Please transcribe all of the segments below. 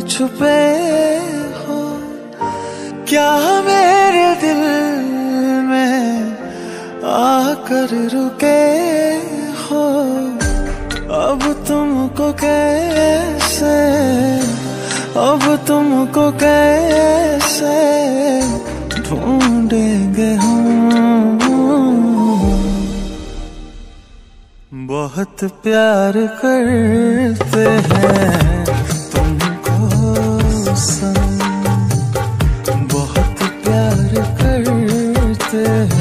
छुपे हो, क्या मेरे दिल में आकर रुके हो? अब तुमको कैसे, अब तुमको कैसे ढूंढेंगे हम? बहुत प्यार करते हैं।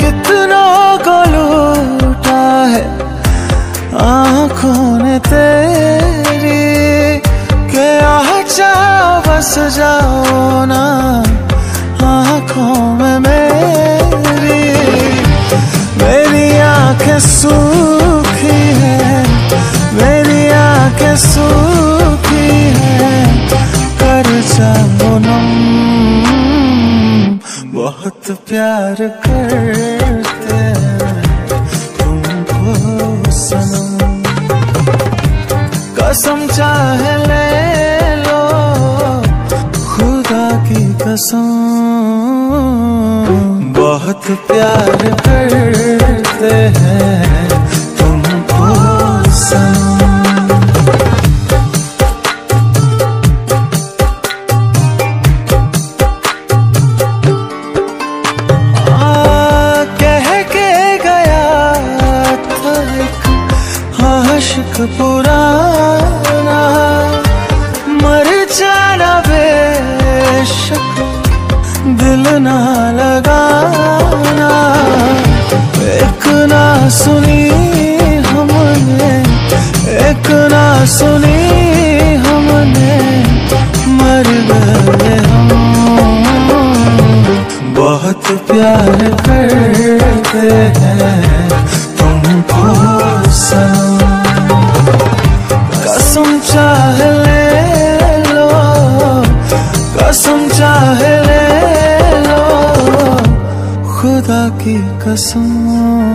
कितनों को है आँखों ने तेरी, के आचा बस जाओ ना, आँखों में मेरी मेरी आँखें सूखी बहुत प्यार करते तुमको सनम। कसम चाहे ले लो, खुदा की कसम। बहुत प्यार करते लगाना। एक ना सुनी हमने, एक ना सुनी हमने, मर गए हम। बहुत प्यार करते हैं तुमको सनम कसम चाह की कसम।